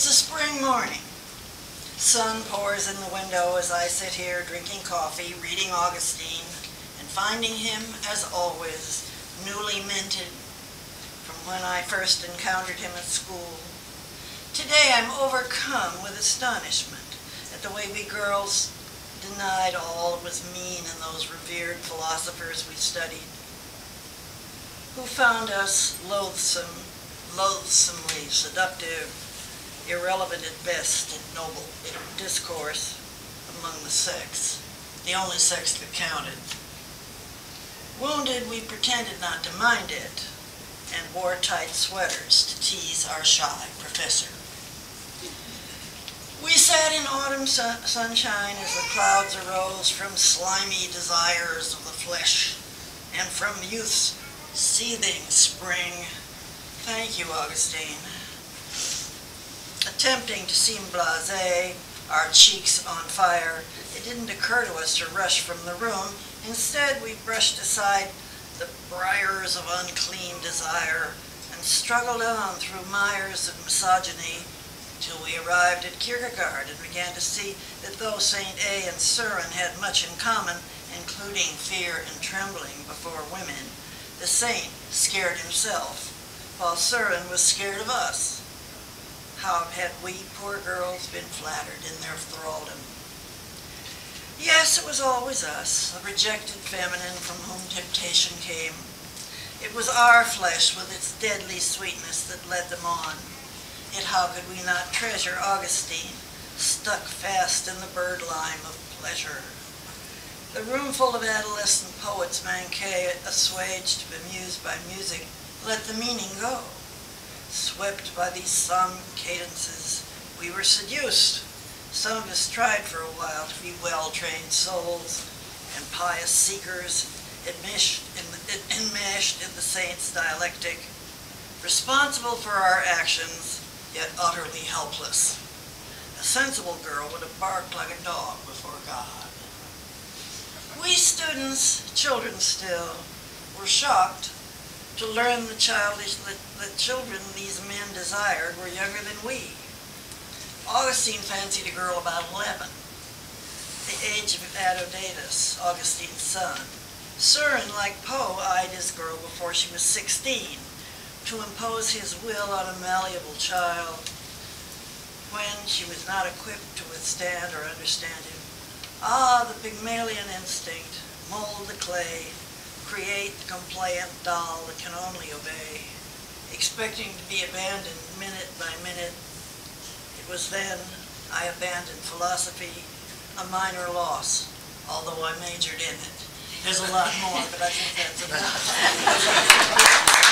It's a spring morning. Sun pours in the window as I sit here drinking coffee, reading Augustine, and finding him, as always, newly minted from when I first encountered him at school. Today I'm overcome with astonishment at the way we girls denied all that was mean in those revered philosophers we studied, who found us loathsome, loathsomely seductive, irrelevant at best in noble discourse among the sex, the only sex that counted. Wounded, we pretended not to mind it and wore tight sweaters to tease our shy professor. We sat in autumn sun- sunshine as the clouds arose from slimy desires of the flesh and from youth's seething spring. Thank you, Augustine attempting to seem blasé, our cheeks on fire, it didn't occur to us to rush from the room. Instead, we brushed aside the briars of unclean desire and struggled on through mires of misogyny till we arrived at Kierkegaard and began to see that though St. A and Søren had much in common, including fear and trembling before women, the saint scared himself, while Søren was scared of us. How had we poor girls been flattered in their thraldom? Yes, it was always us, the rejected feminine from whom temptation came. It was our flesh with its deadly sweetness that led them on. Yet how could we not treasure Augustine, stuck fast in the birdlime of pleasure? The roomful of adolescent poets manqué, assuaged, bemused by music, let the meaning go. Swept by these solemn cadences, we were seduced. Some of us tried for a while to be well-trained souls and pious seekers, enmeshed in, the, enmeshed in the saint's dialectic, responsible for our actions, yet utterly helpless. A sensible girl would have barked like a dog before God. We students, children still, were shocked to learn the childish, the, the children these men desired were younger than we. Augustine fancied a girl about 11, the age of Adeodatus, Augustine's son. Søren, like Poe, eyed his girl before she was 16 to impose his will on a malleable child when she was not equipped to withstand or understand him. Ah, the Pygmalion instinct, mold the clay, create the compliant doll that can only obey, expecting to be abandoned minute by minute. It was then I abandoned philosophy, a minor loss, although I majored in it. There's a lot more, but I think that's enough.